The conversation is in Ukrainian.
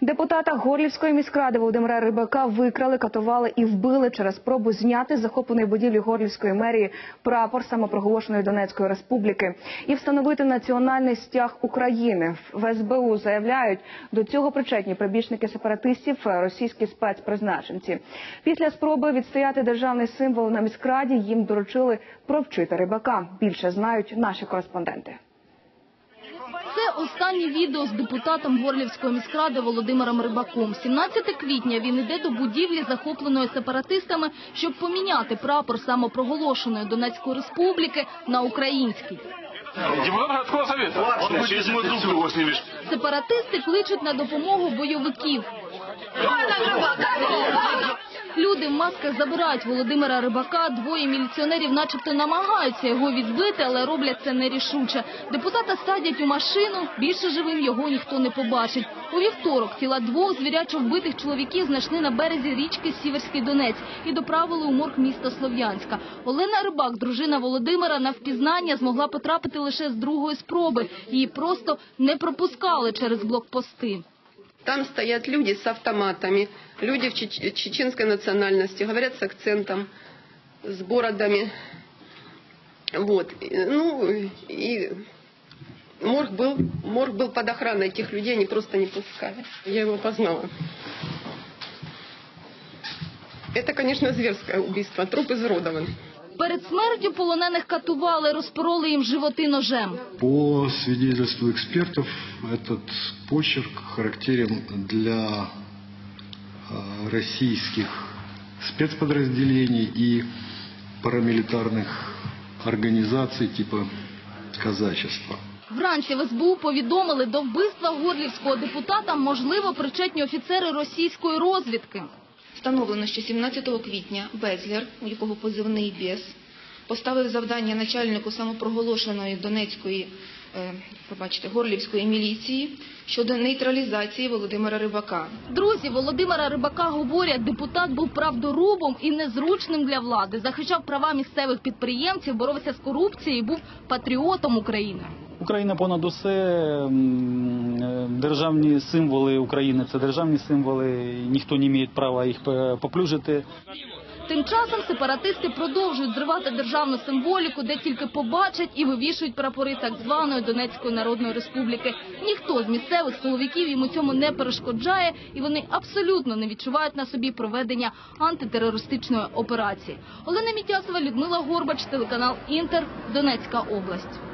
Депутата Горлівської міськради Володимира Рибака викрали, катували і вбили через спробу зняти захопленої будівлі Горлівської мерії прапор самопроголошеної Донецької республіки і встановити національний стяг України. В СБУ заявляють, до цього причетні прибічники сепаратистів, російські спецпризначенці. Після спроби відстояти державний символ на міськраді їм доручили провчити Рибака. Більше знають наші кореспонденти. Останнє відео з депутатом Горлівської міськради Володимиром Рибаком. 17 квітня він іде до будівлі, захопленої сепаратистами, щоб поміняти прапор самопроголошеної Донецької республіки на український. Депутат. Сепаратисти кличуть на допомогу бойовиків. Люди в масках забирають Володимира Рибака. Двоє міліціонерів начебто намагаються його відбити, але роблять це нерішуче. Депутата садять у машину, більше живим його ніхто не побачить. У вівторок тіла двох звірячо вбитих чоловіків знайшли на березі річки Сіверський Донець і доправили у морг міста Слов'янська. Олена Рибак, дружина Володимира, на впізнання змогла потрапити лише з другої спроби. Її просто не пропускали через блокпости. Там стоят люди с автоматами, люди в чеч- чеченской национальности, говорят с акцентом, с бородами. Вот. Ну, и морг был, морг был под охраной этих людей, они просто не пускали. Я его познала. Это, конечно, зверское убийство, труп изуродован. Перед смертю полонених катували, розпороли їм животи ножем. По свидетельству экспертов, этот почерк характерен для э, российских спецподразделений и парамилитарных организаций типа казачества. Вранці в СБУ повідомили, до вбивства горлівського депутата можливо причетні офіцери російської розвідки. Встановлено, що 17 квітня Безлер, у якого позивний «Бєс», поставив завдання начальнику самопроголошеної Донецької, е, пробачте, Горлівської міліції щодо нейтралізації Володимира Рибака. Друзі Володимира Рибака говорять, депутат був правдорубом і незручним для влади. Захищав права місцевих підприємців, боровся з корупцією і був патріотом України. Україна понад усе державні символи України це державні символи. Ніхто не має права їх поплюжити. Тим часом сепаратисти продовжують зривати державну символіку, де тільки побачать і вивішують прапори так званої Донецької Народної Республіки. Ніхто з місцевих силовиків їм у цьому не перешкоджає, і вони абсолютно не відчувають на собі проведення антитерористичної операції. Олена Мітясова, Людмила Горбач, телеканал Інтер, Донецька область.